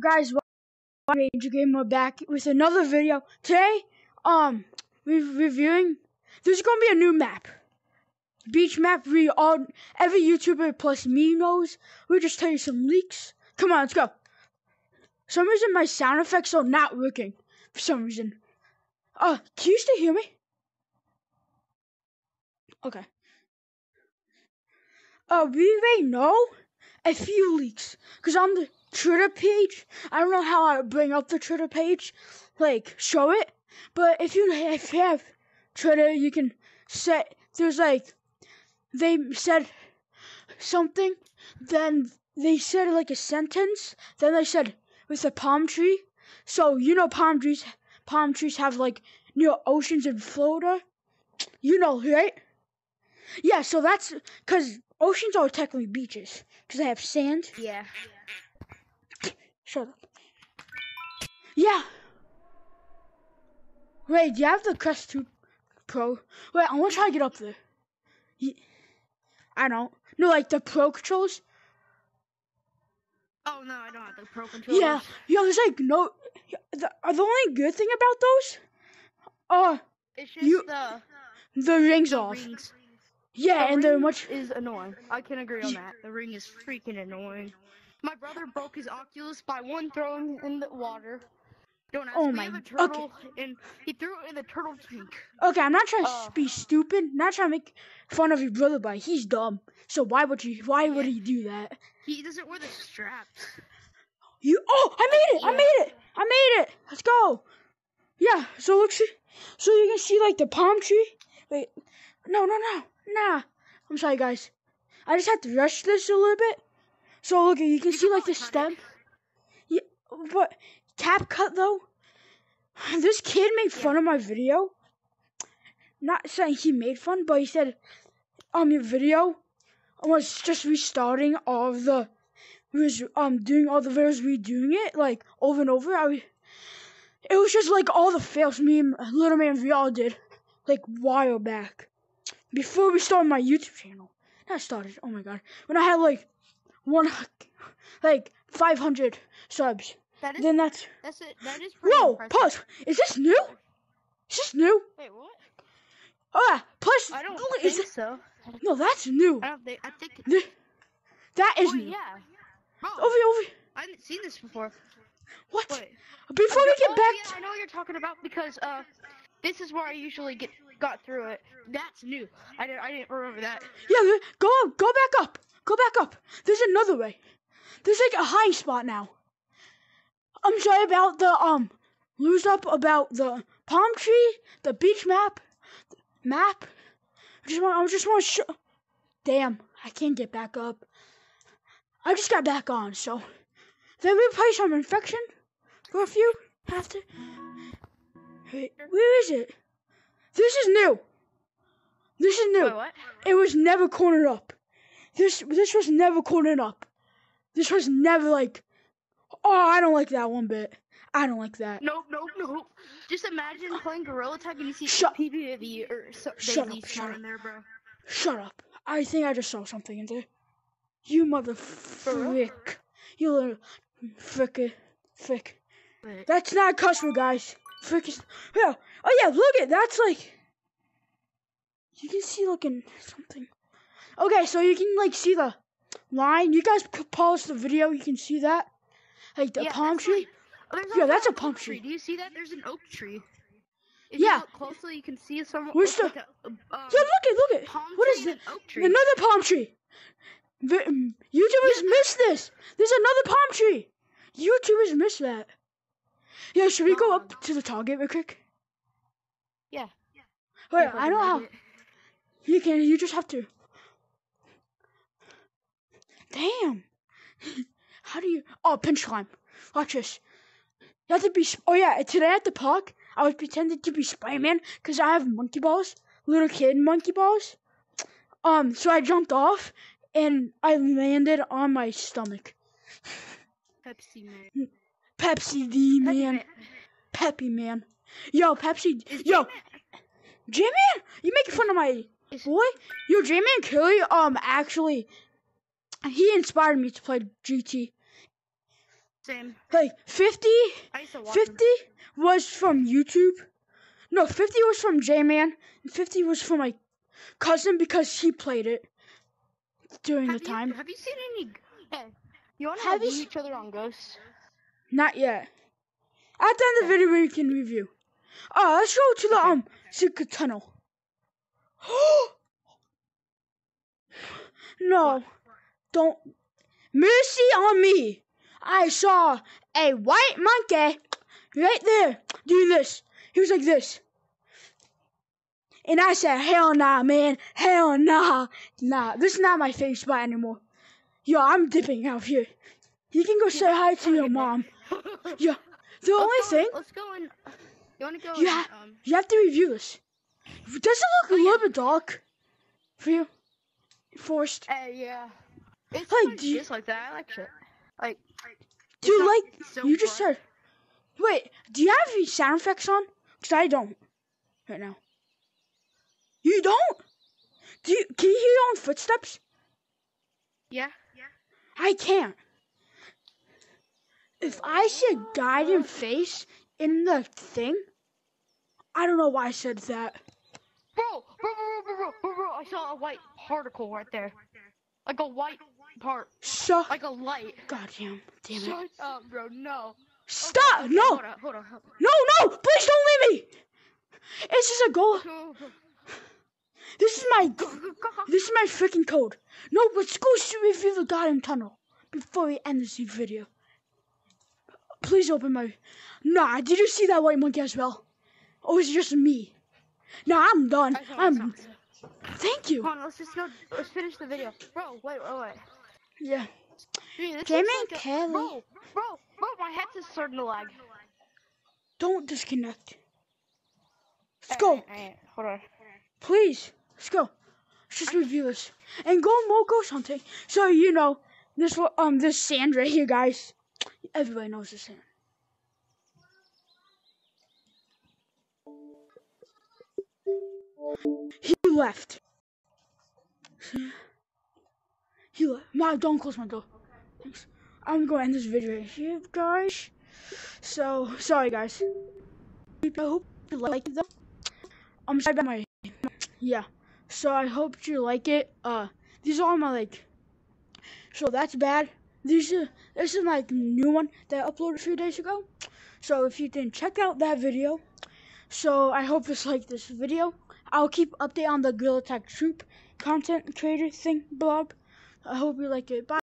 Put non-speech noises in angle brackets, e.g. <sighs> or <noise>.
guys Ranger Gamer back with another video. Today, um, we're reviewing. There's gonna be a new map, beach map. We all, every YouTuber plus me knows. We just tell you some leaks. Come on, let's go. For some reason my sound effects are not working. For some reason. Uh, can you still hear me? Okay. Uh, we may know a few leaks because on the Twitter page. I don't know how I bring up the Twitter page, like show it. But if you if you have Twitter, you can set. There's like they said something, then they said like a sentence, then they said with a palm tree. So you know palm trees palm trees have like near oceans in Florida. You know, right? Yeah, so that's because oceans are technically beaches because they have sand. Yeah. Shut up. Yeah. Wait, do you have the Quest 2 Pro? Wait, I want to try to get up there. I don't. No, like the Pro controls. Oh no, I don't have the Pro controls. Yeah, yeah. There's like no. The, the only good thing about those, uh, it's just you, the the rings the off. Rings. Yeah, the and they're much is annoying. I can agree on that. The ring is freaking annoying. My brother broke his Oculus by one throwing in the water. Don't ask oh me. my. A turtle, okay. and he threw it in the turtle tank. Okay, I'm not trying to uh, be stupid. I'm not trying to make fun of your brother, but he's dumb. So why would you? Why would he do that? He doesn't wear the straps. You. Oh, I made it! Yeah. I made it! I made it! Let's go. Yeah. So look, see, so you can see like the palm tree. Wait. No, no, no, nah. I'm sorry, guys. I just had to rush this a little bit. So look, you can see like the stem. Yeah, but cap cut though. <sighs> This kid made fun of my video. Not saying he made fun, but he said, um, your video I was just restarting all of the, was um doing all the videos, redoing it like over and over. I, was, it was just like all the fails me and Little Man VR did, like while back, before we started my YouTube channel. Not started. Oh my god, when I had like one like 500 subs. That is, then that's that's it. That is pretty Whoa, impressive. pause. Is this new? Is this new? Wait, what? Ah, plus I don't look, think is so. No, that's new. I don't think. I think. Th- that is oh new. yeah. Bro, Over over. I haven't seen this before. What? Wait. Before we get oh, back. Yeah, I know what you're talking about because uh, this is where I usually get got through it. That's new. I didn't. I didn't remember that. Yeah, go go back up. Go back up. There's another way. There's like a high spot now. I'm sorry about the um lose up about the palm tree, the beach map, map. I just want I just want to show. Damn, I can't get back up. I just got back on, so then we play some infection for a few after. Wait, where is it? This is new. This is new. Wait, what? It was never cornered up. This this was never cornered up. This was never like, oh, I don't like that one bit. I don't like that. Nope, nope, nope. Just imagine playing Gorilla Tag and you see Shut- PvP or so, Shut up, shut in there, bro. Shut up. I think I just saw something in there. You mother frick. You little frick frick. Wait. That's not a word, guys. Frick is yeah. Oh yeah, look at that's like you can see looking something. Okay, so you can like see the line. You guys p- pause the video. You can see that, like the Yeah, palm tree. like- oh, Yeah, that's a palm oak tree. Do you see that? There's an oak tree. If Yeah. You look closely, you can see some. Where's like the- a, um, Yeah, look at look at. palm What tree is it? tree. Another palm tree. Um, YouTubers missed this. There's another palm tree. YouTubers missed that. Yeah, should we go up to the target real quick? Yeah. Wait, If I how. it. You can. You just have to. Damn. <laughs> How do you? Oh, pinch climb. Watch this. You have to be. Oh yeah. Today at the park, I was pretending to be Spider-Man because I have monkey balls, little kid monkey balls. Um. So I jumped off and I landed on my stomach. Pepsi man. <laughs> Pepsi D Pepsi man. Peppy man. Yo, Pepsi. Is Yo, J-Man- J-Man, you making fun of my boy? Yo, J-Man Curry, um, actually, he inspired me to play GT. Same. Like 50, I used to 50 them. was from YouTube. No, 50 was from J-Man. and 50 was from my cousin because he played it during Have the you, time. Have you seen any? Hey, you want Have to you each other on Ghosts? Not yet. At the end of the video, we can review. Oh, let's go to the Okay. um secret tunnel. <gasps> no, don't. Mercy on me! I saw a white monkey right there doing this. He was like this. And I said, hell nah, man. Hell nah. Nah, this is not my face spot anymore. Yo, I'm dipping out of here. You can go say hi to your mom. <laughs> Yeah. The only let's go, thing, Let's go and. You want to go? Yeah. And, um, you have to review this. Does it look a little bit dark for you? Forced. Hey, yeah. It's Hey, like do you- just like that. I like shit. Like. Do you not like? so You just said. Wait, do you have any sound effects on? Cause I don't. Right now. You don't? Do you? Can you hear your own footsteps? Yeah. Yeah. I can't. If I see a guiding face in the thing, I don't know why I said that. Bro, bro, bro, bro, bro, bro, bro, I saw a white particle right there. Like a white part. So, Like a light. God damn, damn it. Shut up, bro. No. Stop! Okay, no, Hold on, hold on. Hold no, no! Please don't leave me. This is a goal. <laughs> This is my. This is my freaking code. No, let's go to review the goddamn tunnel before we end this video. Please open my. Nah, did you see that white monkey as well? Or is it just me? Nah, I'm done. I saw, I I'm. Thank you. On, let's just go. Let's finish the video. Bro, wait, wait, wait. Yeah. Dude, looks like a- Kelly. Bro, bro, bro, my head is starting to lag. Don't disconnect. Let's go. hold on. Please. Let's go. Let's just review this. And go ghost hunting. So you know this um this sand right here, guys. Everybody knows this sand. He left. Left. Ma, don't close my door. Thanks. I'm going to end this video here, guys. So, sorry, guys. I hope you like it, though. I'm sorry about my yeah. So I hope you like it. Uh, these are all my like. So that's bad. These are this is like new one that I uploaded a few days ago. So if you didn't check out that video, so I hope you like this video. I'll keep update on the Gorilla Tag Troop content creator thing blog. I hope you like it. Bye.